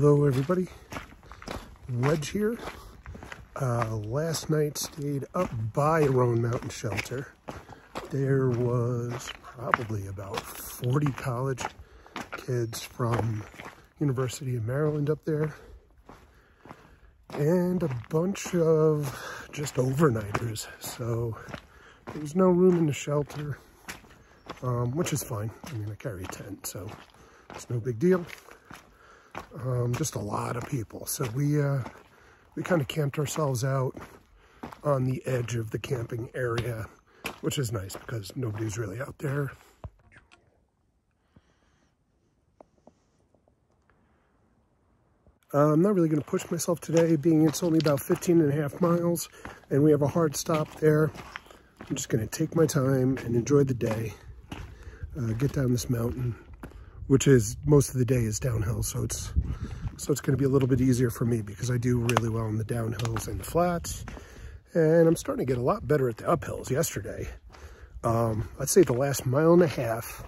Hello everybody, Wedge here. Uh, last night stayed up by Roan Mountain Shelter. There was probably about 40 college kids from University of Maryland up there and a bunch of just overnighters. So there was no room in the shelter, um, which is fine. I mean, I carry a tent, so it's no big deal um, just a lot of people. So we uh, we kind of camped ourselves out on the edge of the camping area, which is nice because nobody's really out there. Uh, I'm not really going to push myself today, being it's only about 15 and a half miles, and we have a hard stop there. I'm just going to take my time and enjoy the day, uh, get down this mountain, which is most of the day is downhill. So it's so it's going to be a little bit easier for me because I do really well in the downhills and the flats. And I'm starting to get a lot better at the uphills yesterday. Um, I'd say the last mile and a half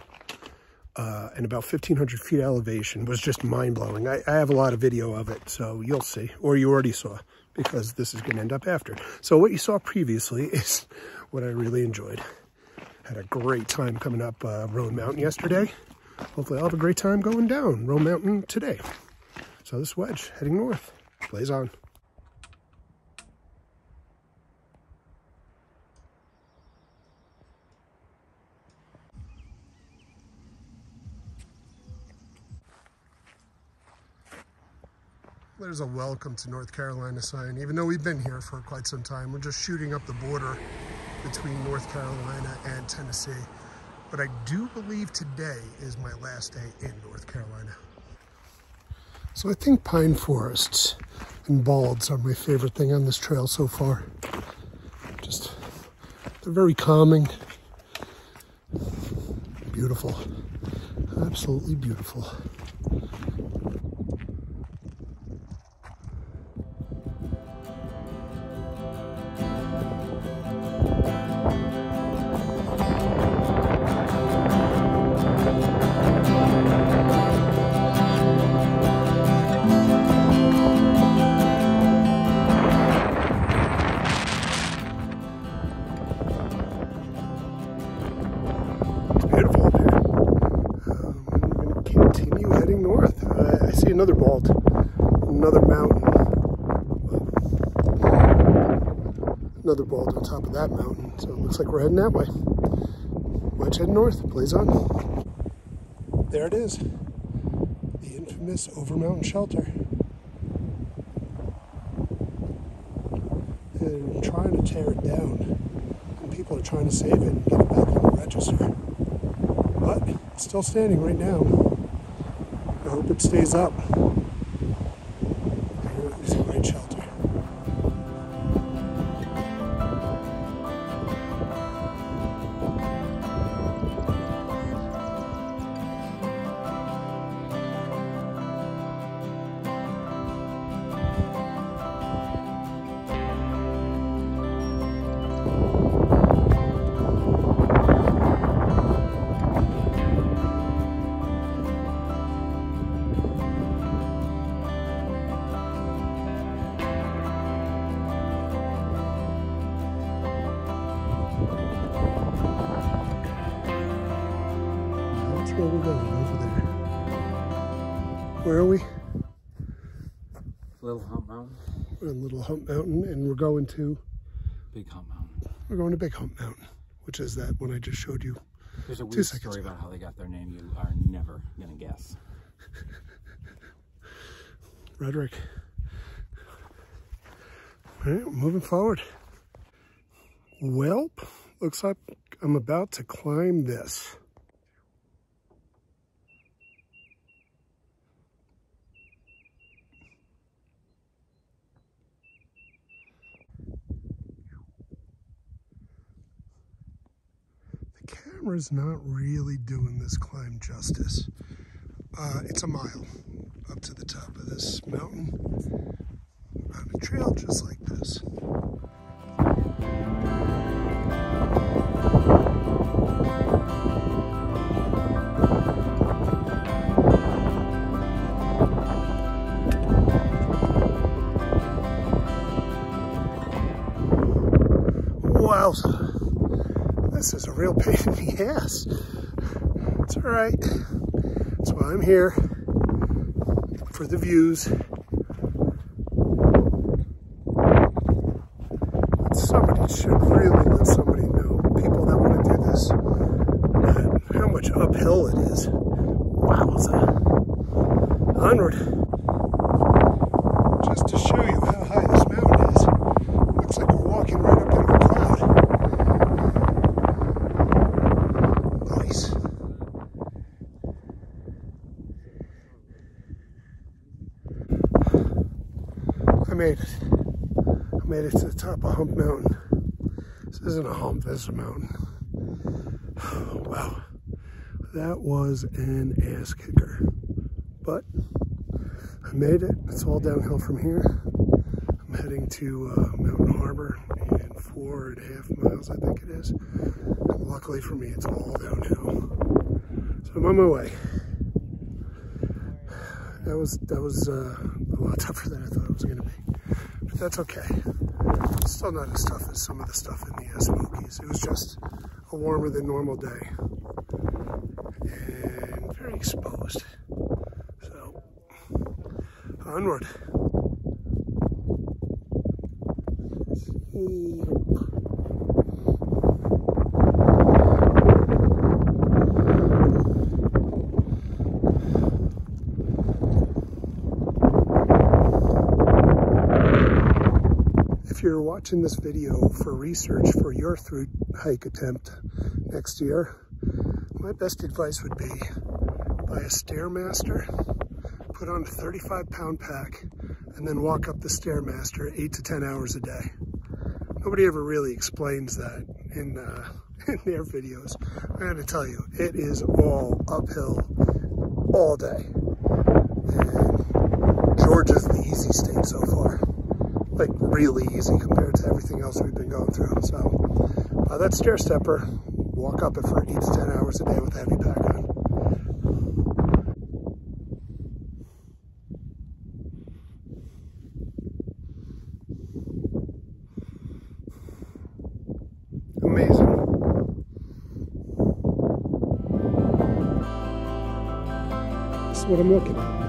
uh, and about 1,500 feet elevation was just mind-blowing. I, I have a lot of video of it, so you'll see. Or you already saw, because this is going to end up after. So what you saw previously is what I really enjoyed. Had a great time coming up uh, Roan Mountain yesterday hopefully I'll have a great time going down Roan Mountain today. So this wedge heading north, blaze on. There's a welcome to North Carolina sign. Even though we've been here for quite some time, we're just shooting up the border between North Carolina and Tennessee. But I do believe today is my last day in North Carolina. So I think pine forests and balds are my favorite thing on this trail so far. Just, they're very calming, beautiful, absolutely beautiful. Another bald, another mountain. Another bald on top of that mountain. So it looks like we're heading that way. Wedge head north, blaze on. There it is. The infamous Over Mountain Shelter. They're trying to tear it down. And people are trying to save it and get it back on the register. But it's still standing right now. I hope it stays up. Going, over there. Where are we? Little Hump Mountain. We're in Little Hump Mountain, and we're going to... Big Hump Mountain. We're going to Big Hump Mountain, which is that one I just showed you. There's a weird story about how they got their name you are never going to guess. Roderick. All right, moving forward. Well, looks like I'm about to climb this. Camera's not really doing this climb justice. Uh, it's a mile up to the top of this mountain on a trail just like this. Real pain in the ass. It's all right. That's why I'm here for the views. But somebody should really let somebody know, people that want to do this, how much uphill it is. Wowza. Onward. Just to show you how high this mountain is. Looks like we're walking right up into a cloud. Nice. I made it. I made it to the top of Hump Mountain. This isn't a hump, this is a mountain. Wow. That was an ass kicker. But I made it. It's all downhill from here. I'm heading to uh, Mountain Harbor in four and a half miles, I think it is. Luckily for me, it's all downhill. So I'm on my way. That was that was uh, a lot tougher than I thought it was going to be, but that's okay. Still not as tough as some of the stuff in the uh, Smokies. It was just a warmer than normal day and very exposed. So onward. If you're watching this video for research for your through hike attempt next year, my best advice would be buy a Stairmaster, put on a 35 pound pack, and then walk up the Stairmaster eight to 10 hours a day. Nobody ever really explains that in, uh, in their videos. I gotta tell you, it is all uphill all day. And Georgia's the easy state so far. Like really easy compared to everything else we've been going through. So uh, that stair stepper, walk up it for eight to 10 hours a day with a heavy pack on. Amazing. This is what I'm looking at.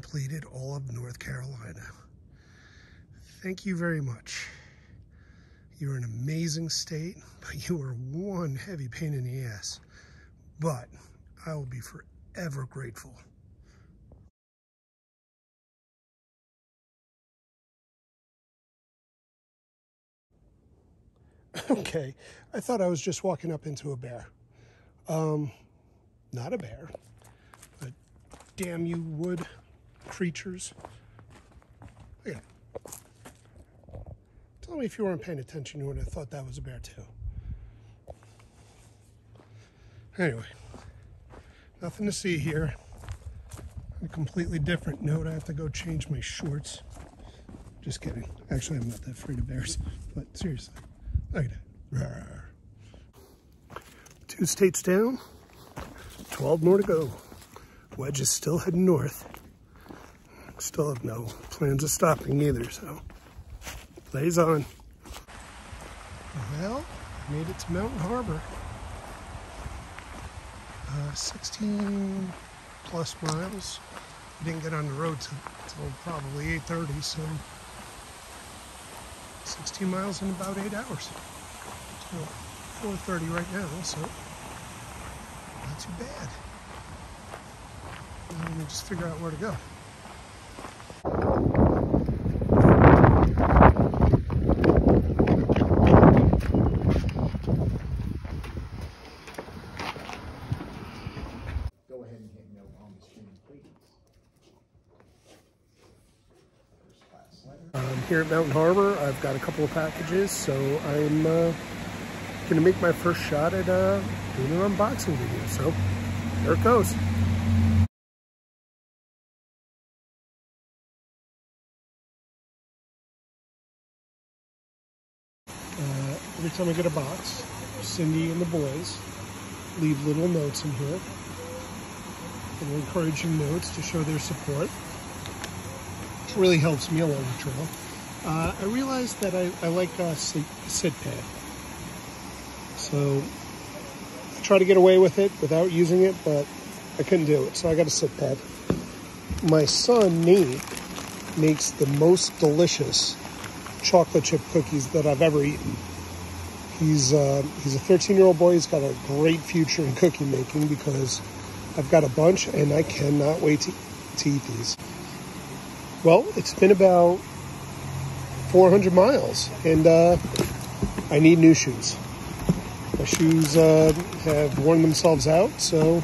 Completed all of North Carolina. Thank you very much. You're an amazing state, but you are one heavy pain in the ass. But I will be forever grateful. Okay, I thought I was just walking up into a bear. Um, not a bear, but damn you wood creatures. It. Tell me if you weren't paying attention, you would have thought that was a bear too. Anyway, nothing to see here. A completely different note, I have to go change my shorts. Just kidding. Actually, I'm not that afraid of bears, but seriously, look at that. Two states down, 12 more to go. Wedge is still heading north. Still have no plans of stopping either, so blaze on. Well, I made it to Mountain Harbor. Uh, 16 plus miles. I didn't get on the road till probably 8.30, so 16 miles in about 8 hours. So 4.30 right now, so not too bad. Let me just figure out where to. Go ahead and hit no on the screen, please. First class letter. I'm here at Mountain Harbor. I've got a couple of packages, so I'm uh, to make my first shot at uh, doing an unboxing video. So there it goes. Uh, every time I get a box, Cindy and the boys leave little notes in here. Little encouraging notes to show their support really helps me along the trail. Uh, I realized that I, I like uh, sit, sit pad. So I try to get away with it without using it, but I couldn't do it, so I got a sit pad. My son, Nate, makes the most delicious chocolate chip cookies that I've ever eaten. He's uh, he's a 13 year old boy. He's got a great future in cookie making because I've got a bunch and I cannot wait to, to eat these. Well, it's been about 400 miles, and uh, I need new shoes. My shoes uh, have worn themselves out, so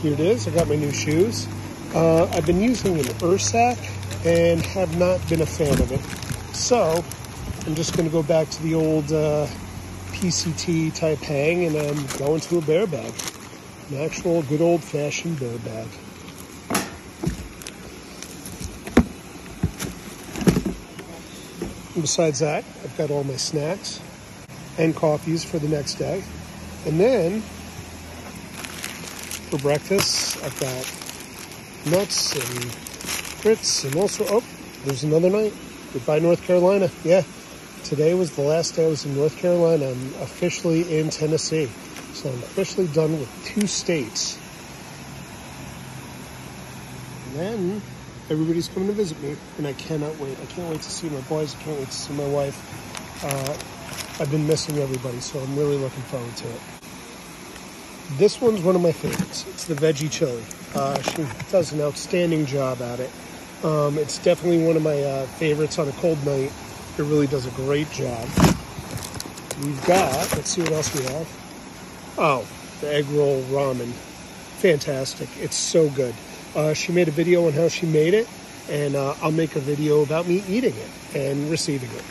here it is. I got my new shoes. Uh, I've been using an Ursack and have not been a fan of it. So I'm just going to go back to the old uh, PCT type hang, and I'm going to a bear bag. An actual good old fashioned bear bag. And besides that, I've got all my snacks and coffees for the next day. And then for breakfast, I've got nuts and grits and also, oh, there's another night. Goodbye, North Carolina. Yeah, today was the last day I was in North Carolina. I'm officially in Tennessee. So I'm officially done with two states. And then everybody's coming to visit me, and I cannot wait. I can't wait to see my boys. I can't wait to see my wife. Uh, I've been missing everybody, so I'm really looking forward to it. This one's one of my favorites. It's the veggie chili. Uh, she does an outstanding job at it. Um, it's definitely one of my uh, favorites on a cold night. It really does a great job. We've got, let's see what else we have. Oh, the egg roll ramen. Fantastic. It's so good. Uh, she made a video on how she made it, and uh, I'll make a video about me eating it and receiving it.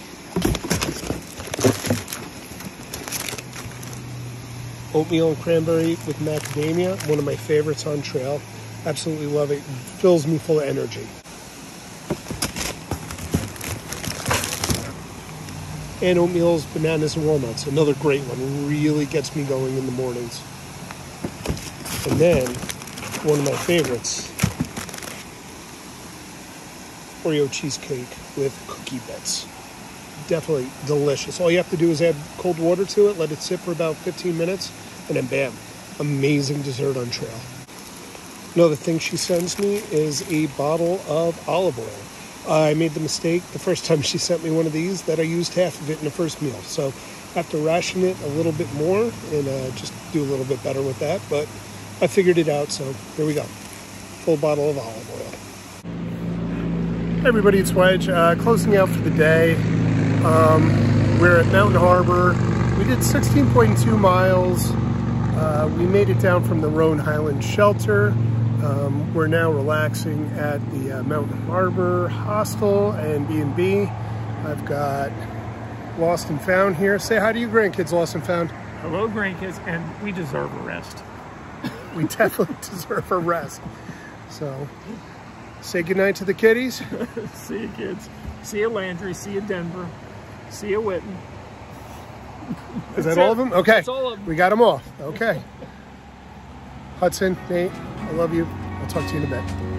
Oatmeal and cranberry with macadamia, one of my favorites on trail. Absolutely love it. Fills me full of energy. And oatmeal's bananas and walnuts, another great one. Really gets me going in the mornings. And then, one of my favorites, Oreo cheesecake with cookie bits. Definitely delicious. All you have to do is add cold water to it, let it sit for about 15 minutes, and then bam, amazing dessert on trail. Another thing she sends me is a bottle of olive oil. I made the mistake the first time she sent me one of these that I used half of it in the first meal. So I have to ration it a little bit more and uh, just do a little bit better with that. But I figured it out, so here we go. Full bottle of olive oil. Hey everybody, it's Wedge. Uh, closing out for the day. Um, we're at Mountain Harbor. We did 16.2 miles. Uh, we made it down from the Roan Highland Shelter. Um, we're now relaxing at the uh, Mountain Harbor Hostel and B&B. I've got Lost and Found here. Say hi to you grandkids, Lost and Found. Hello, grandkids, and we deserve a rest. We definitely deserve a rest. So, say goodnight to the kiddies. see you, kids. See you, Landry. See you, Denver. See you, Witten. Is that all of them? Okay. That's all of them. We got them all. Okay. Hudson, Nate, I love you. I'll talk to you in a bit.